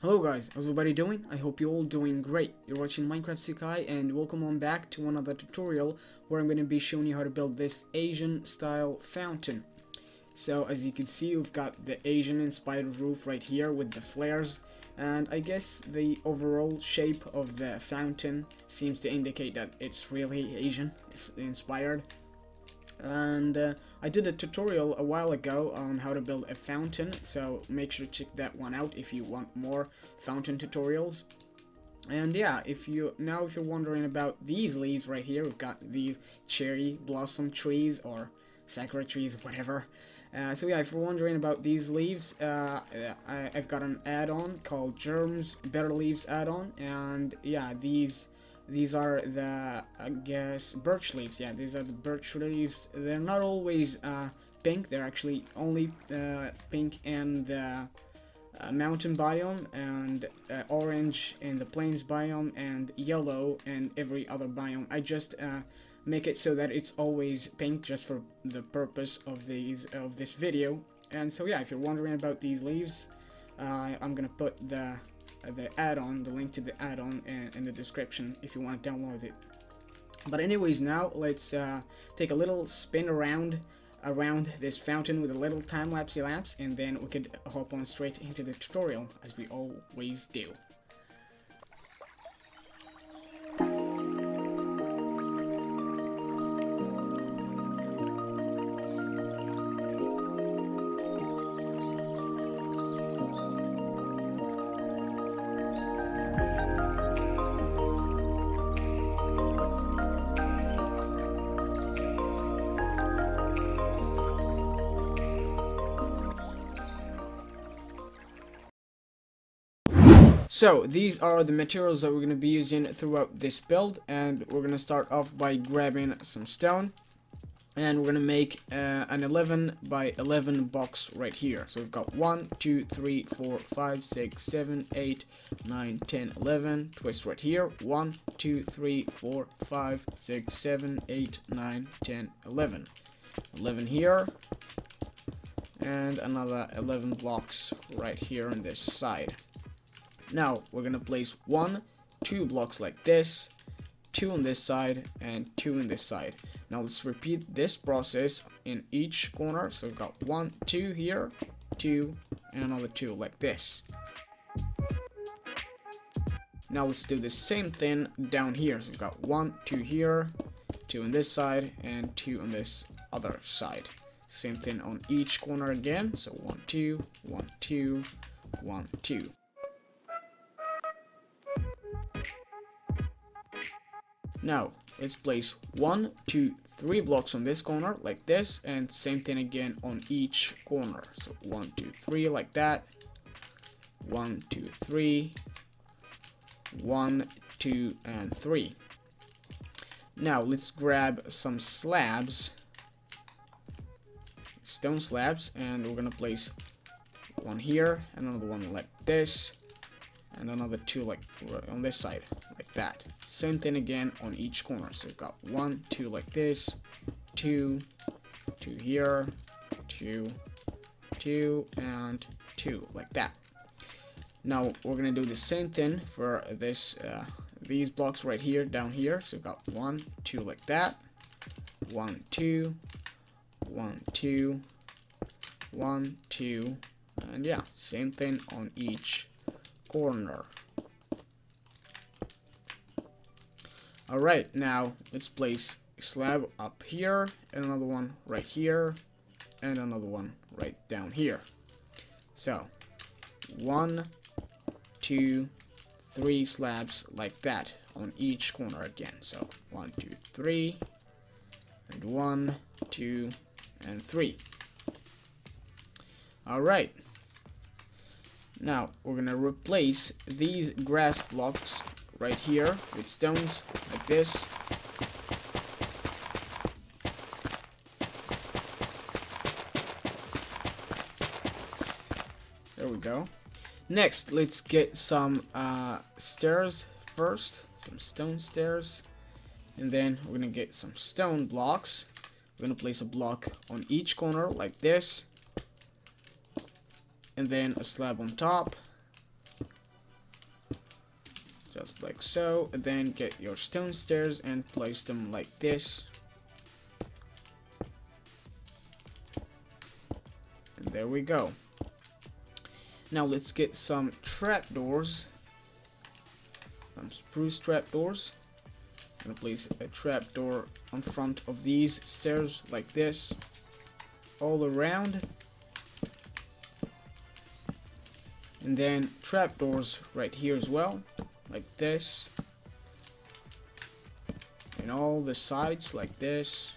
Hello guys, how's everybody doing? I hope you're all doing great. You're watching Minecraft Sekai and welcome on back to another tutorial where I'm going to be showing you how to build this Asian style fountain. So as you can see we've got the Asian inspired roof right here with the flares and I guess the overall shape of the fountain seems to indicate that it's really Asian inspired and uh, I did a tutorial a while ago on how to build a fountain so make sure to check that one out if you want more fountain tutorials. And yeah if you now if you're wondering about these leaves right here we've got these cherry blossom trees or sakura trees whatever. Uh, so yeah if you're wondering about these leaves uh, I, I've got an add-on called Jerm's better leaves add-on and yeah these these are the, I guess, birch leaves. Yeah, these are the birch leaves. They're not always uh, pink. They're actually only uh, pink in the uh, mountain biome and uh, orange in the plains biome and yellow in every other biome. I just uh, make it so that it's always pink just for the purpose of these of this video. And so yeah, if you're wondering about these leaves, uh, I'm gonna put the the add-on, the link to the add-on in, in, the description if you want to download it. But anyways, now let's uh, take a little spin around around this fountain with a little time-lapse elapse and then we could hop on straight into the tutorial as we always do. So these are the materials that we're going to be using throughout this build and we're going to start off by grabbing some stone and we're going to make uh, an 11 by 11 box right here. So we've got 1, 2, 3, 4, 5, 6, 7, 8, 9, 10, 11. Twist right here. 1, 2, 3, 4, 5, 6, 7, 8, 9, 10, 11. 11 here. And another 11 blocks right here on this side. Now, we're gonna place one, two blocks like this, two on this side, and two on this side. Now let's repeat this process in each corner. So we've got one, two here, two, and another two like this. Now let's do the same thing down here. So we've got one, two here, two on this side, and two on this other side. Same thing on each corner again. So one, two, one, two, one, two. Now, let's place one, two, three blocks on this corner like this, and same thing again on each corner. So one, two, three like that. One, two, three. One, two, and three. Now, let's grab some slabs, stone slabs, and we're gonna place one here, and another one like this, and another two like on this side that. Same thing again on each corner. So we've got one two like this two two here two two and two like that. Now we're gonna do the same thing for this uh, these blocks right here down here. So we've got one two like that one two one two one two and yeah same thing on each corner. Alright, now let's place slab up here, and another one right here, and another one right down here. So, one, two, three slabs like that on each corner again. So, one, two, three, and one, two, and three. Alright. Now, we're gonna replace these grass blocks right here with stones like this. There we go. Next, let's get some uh, stairs first, some stone stairs. And then we're gonna get some stone blocks. We're gonna place a block on each corner like this and then a slab on top just like so. And then get your stone stairs and place them like this. And there we go. Now let's get some trapdoors. Some spruce trapdoors. I'm gonna place a trapdoor on front of these stairs like this. All around. And then trapdoors right here as well, like this. And all the sides like this.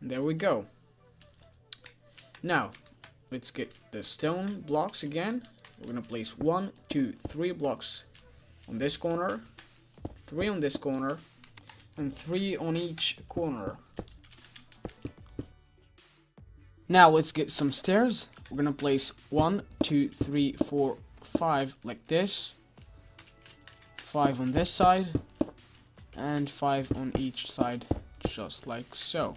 And there we go. Now, let's get the stone blocks again. We're gonna place one, two, three blocks on this corner, three on this corner, and three on each corner. Now let's get some stairs. We're gonna place one, two, three, four, five like this. Five on this side, and five on each side, just like so.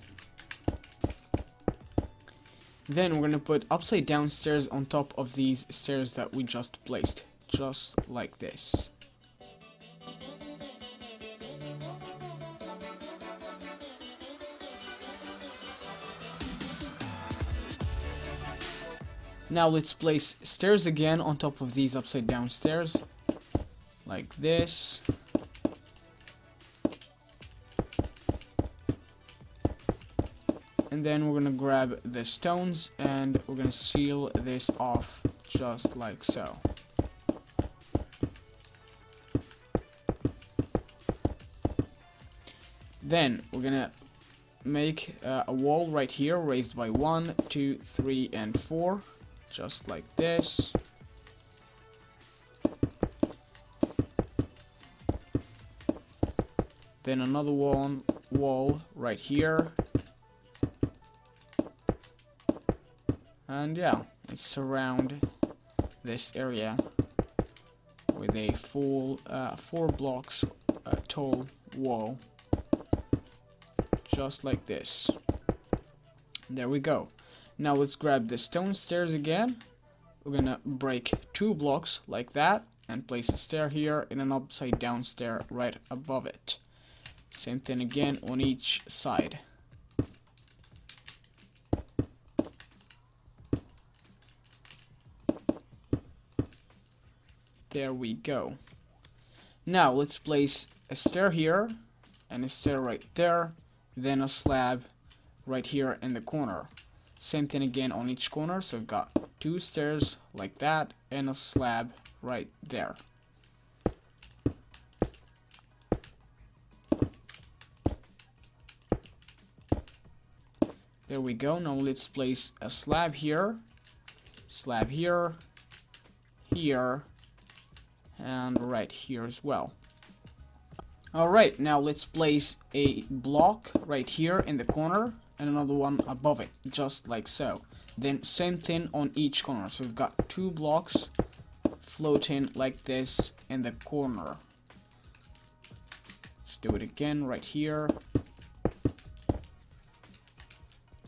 Then we're gonna put upside down stairs on top of these stairs that we just placed, just like this. Now let's place stairs again on top of these upside down stairs. Like this. And then we're gonna grab the stones and we're gonna seal this off just like so. Then we're gonna make uh, a wall right here raised by one, two, three, and 4 just like this. Then another wall, wall right here. And yeah, let's surround this area with a full uh, four blocks uh, tall wall just like this there we go now let's grab the stone stairs again. We're gonna break two blocks like that and place a stair here and an upside down stair right above it. Same thing again on each side. There we go. Now let's place a stair here and a stair right there, then a slab right here in the corner. Same thing again on each corner. So we've got two stairs like that and a slab right there. There we go. Now let's place a slab here, slab here, here, and right here as well. Alright, now let's place a block right here in the corner and another one above it, just like so. Then same thing on each corner. So we've got two blocks floating like this in the corner. Let's do it again right here.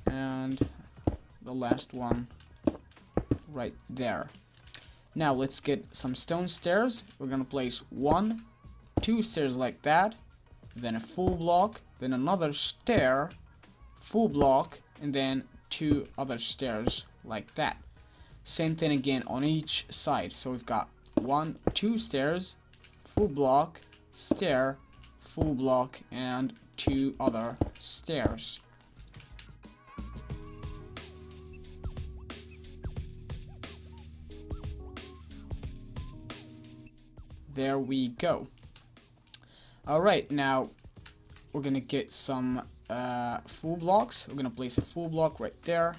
And the last one right there. Now let's get some stone stairs. We're gonna place one, two stairs like that, then a full block, then another stair, full block and then two other stairs like that. Same thing again on each side. So we've got one, two stairs, full block, stair, full block, and two other stairs. There we go. Alright, now we're gonna get some uh, full blocks. We're gonna place a full block right there,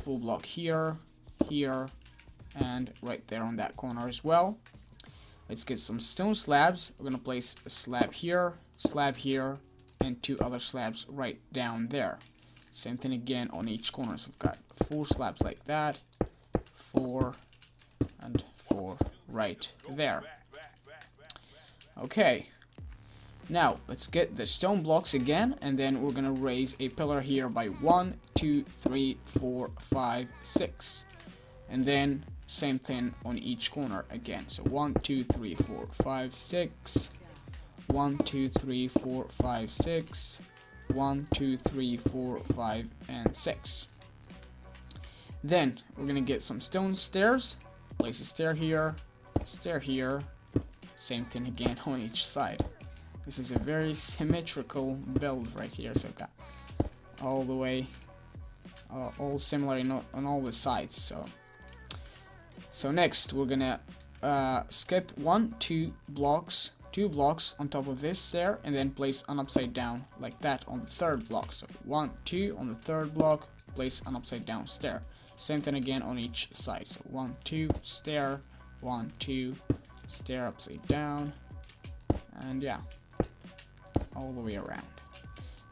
full block here, here, and right there on that corner as well. Let's get some stone slabs. We're gonna place a slab here, slab here, and two other slabs right down there. Same thing again on each corner. So we've got four slabs like that, four, and four right there. Okay. Now, let's get the stone blocks again, and then we're gonna raise a pillar here by one, two, three, four, five, six. And then, same thing on each corner again. So one, two, three, four, five, six. One, two, three, four, five, six. One, two, three, four, five, and six. Then, we're gonna get some stone stairs. Place a stair here, stair here. Same thing again on each side. This is a very symmetrical build right here, so got all the way, uh, all similar in, on all the sides. So, so next we're gonna uh, skip one, two blocks, two blocks on top of this stair, and then place an upside down like that on the third block. So one, two on the third block, place an upside down stair. Same thing again on each side. So one, two, stair, one, two, stair upside down, and yeah all the way around.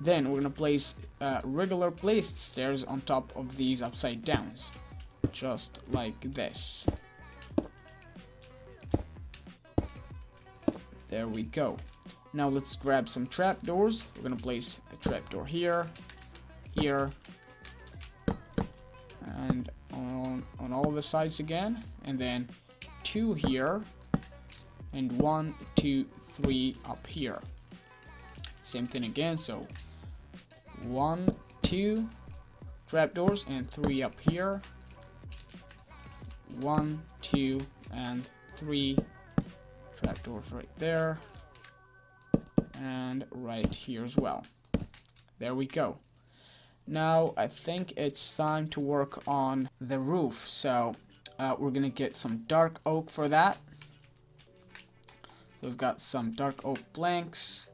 Then we're gonna place uh, regular placed stairs on top of these upside downs, just like this. There we go. Now let's grab some trapdoors. We're gonna place a trapdoor here, here, and on, on all the sides again, and then two here, and one, two, three up here. Same thing again, so one, two trapdoors and three up here. One, two, and three trapdoors right there. And right here as well. There we go. Now, I think it's time to work on the roof. So, uh, we're gonna get some dark oak for that. We've got some dark oak planks,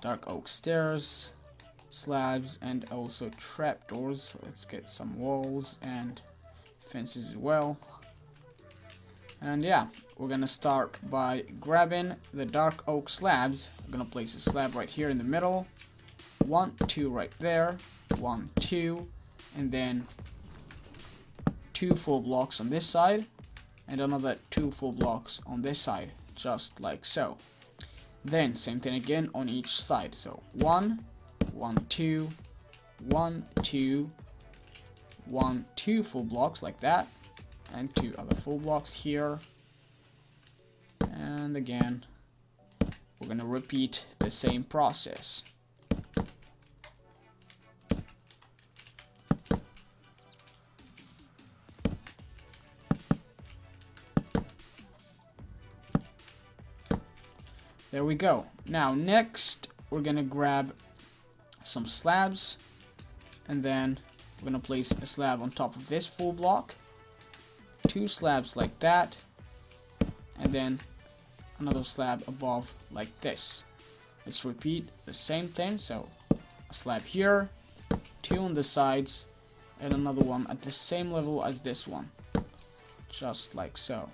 dark oak stairs, slabs, and also trapdoors. Let's get some walls and fences as well. And yeah, we're gonna start by grabbing the dark oak slabs. I'm gonna place a slab right here in the middle. One, two right there. One, two. And then two full blocks on this side. And another two full blocks on this side. Just like so. Then same thing again on each side. So one, one, two, one, two, one, two full blocks like that, and two other full blocks here. And again, we're gonna repeat the same process. There we go. Now, next, we're going to grab some slabs. And then we're going to place a slab on top of this full block. Two slabs like that. And then another slab above like this. Let's repeat the same thing. So, a slab here, two on the sides, and another one at the same level as this one. Just like so.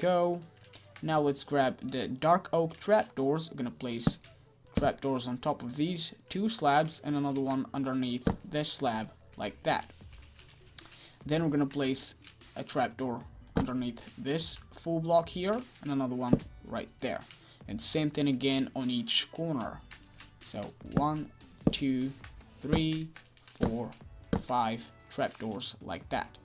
Go. Now let's grab the dark oak trapdoors. I'm gonna place trapdoors on top of these two slabs and another one underneath this slab like that. Then we're gonna place a trapdoor underneath this full block here and another one right there. And same thing again on each corner. So one, two, three, four, five trapdoors like that.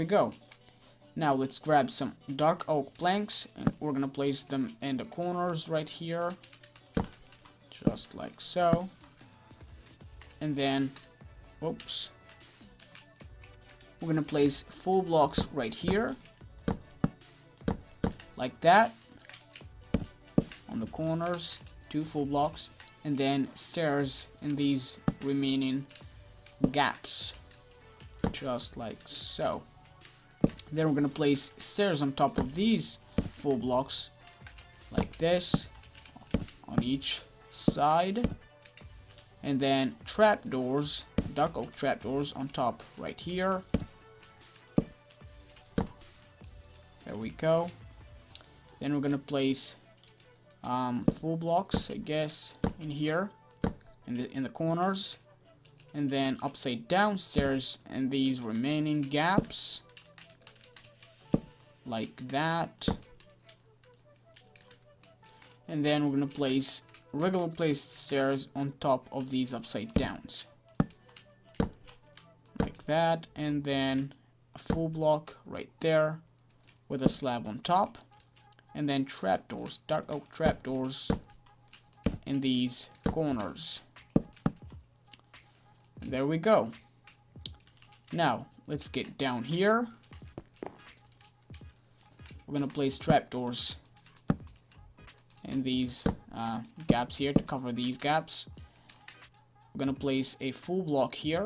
We go. Now let's grab some dark oak planks and we're gonna place them in the corners right here. Just like so. And then, whoops. We're gonna place full blocks right here. Like that. On the corners, two full blocks. And then stairs in these remaining gaps. Just like so. Then we're gonna place stairs on top of these full blocks like this on each side. And then trapdoors dark oak trapdoors on top right here. There we go. Then we're gonna place um, full blocks, I guess, in here, in the in the corners, and then upside down stairs and these remaining gaps, like that. And then we're gonna place regular placed stairs on top of these upside downs, like that, and then a full block right there with a slab on top and then trapdoors, dark oak trapdoors in these corners. There we go. Now, let's get down here. We're gonna place trapdoors in these uh, gaps here to cover these gaps. We're gonna place a full block here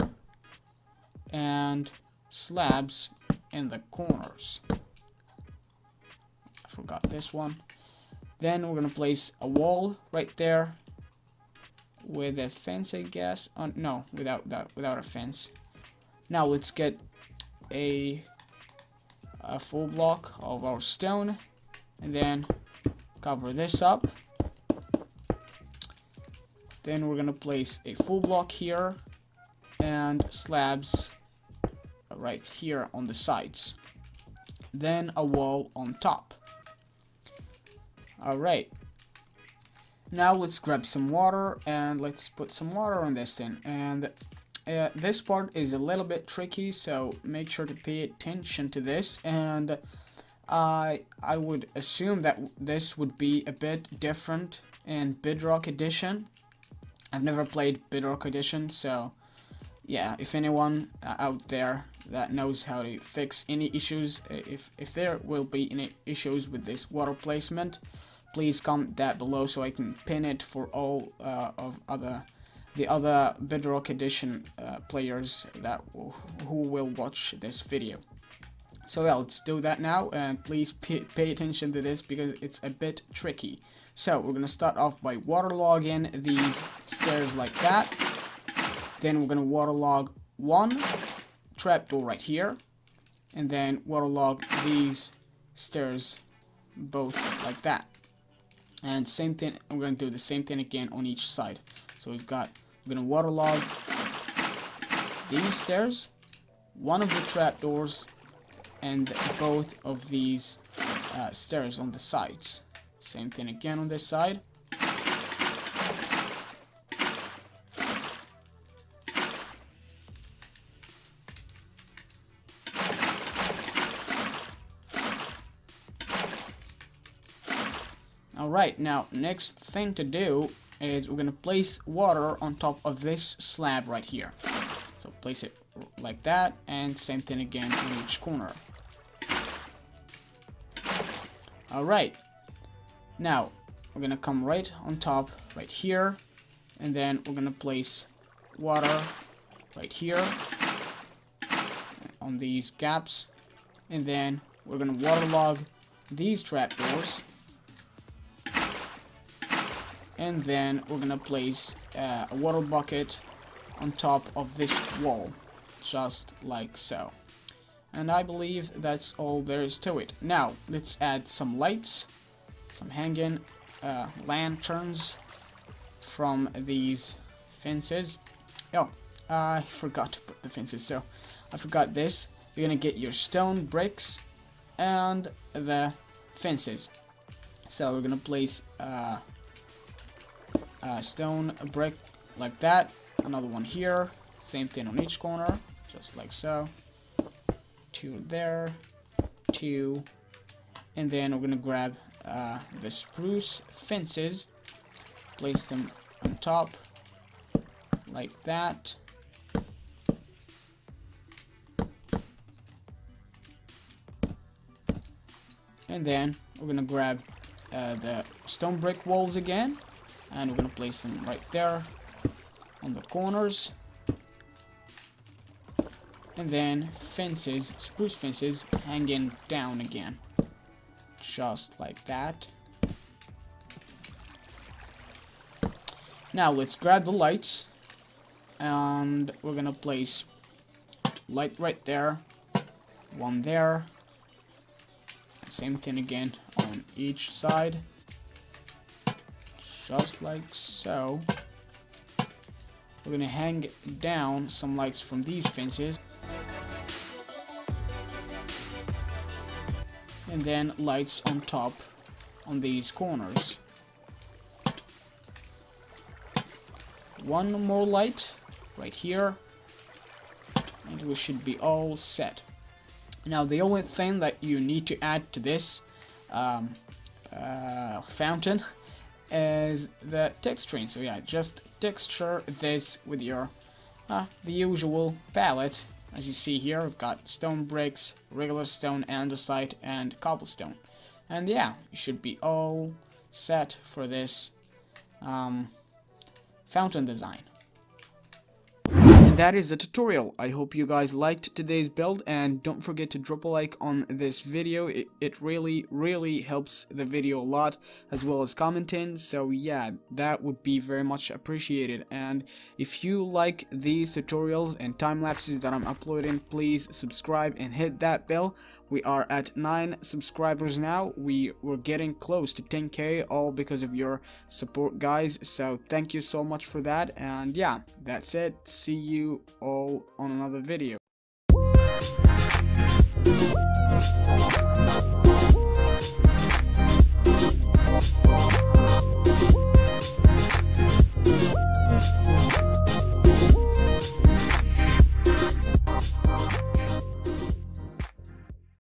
and slabs in the corners. I forgot this one. Then we're gonna place a wall right there with a fence, I guess. Oh, no, without that, without a fence. Now let's get a a full block of our stone, and then cover this up. Then we're gonna place a full block here and slabs right here on the sides. Then a wall on top. Alright. Now let's grab some water and let's put some water on this thing. And uh, this part is a little bit tricky, so make sure to pay attention to this. And I I would assume that this would be a bit different in Bedrock Edition. I've never played Bedrock Edition, so yeah, if anyone uh, out there that knows how to fix any issues, uh, if, if there will be any issues with this water placement, please comment that below so I can pin it for all uh, of other the other Bedrock Edition uh, players that who will watch this video. So yeah, let's do that now, and please pay attention to this because it's a bit tricky. So we're gonna start off by waterlogging these stairs like that. Then we're gonna waterlog one trapdoor right here, and then waterlog these stairs both like that. And same thing, we're gonna do the same thing again on each side. So we've got, we're gonna waterlog these stairs, one of the trapdoors, and both of these uh, stairs on the sides. Same thing again on this side. Alright, now next thing to do is we're gonna place water on top of this slab right here. So place it like that, and same thing again in each corner. Alright. Now, we're gonna come right on top, right here, and then we're gonna place water right here on these gaps, and then we're gonna waterlog these trapdoors, and then we're gonna place uh, a water bucket on top of this wall, just like so. And I believe that's all there is to it. Now, let's add some lights, some hanging uh, lanterns from these fences. Oh, I forgot to put the fences, so I forgot this. You're gonna get your stone bricks and the fences. So we're gonna place uh, a stone brick like that, another one here, same thing on each corner, just like so. Two there, two, and then we're gonna grab uh, the spruce fences, place them on top, like that. And then we're gonna grab uh, the stone brick walls again, and we're gonna place them right there on the corners and then fences, spruce fences, hanging down again. Just like that. Now let's grab the lights. And we're gonna place light right there. One there. same thing again on each side just like so. We're gonna hang down some lights from these fences. And then lights on top on these corners. One more light right here. And we should be all set. Now the only thing that you need to add to this um, uh, fountain is the texturing so yeah just texture this with your uh, the usual palette. As you see here we've got stone bricks regular stone andesite and cobblestone. And yeah you should be all set for this um, fountain design. And that is the tutorial. I hope you guys liked today's build and don't forget to drop a like on this video. It, it really, really helps the video a lot as well as commenting. So yeah, that would be very much appreciated. And if you like these tutorials and time lapses that I'm uploading, please subscribe and hit that bell. We are at 9 subscribers now. We were getting close to 10k all because of your support guys. So thank you so much for that. And yeah, that's it. See you all on another video.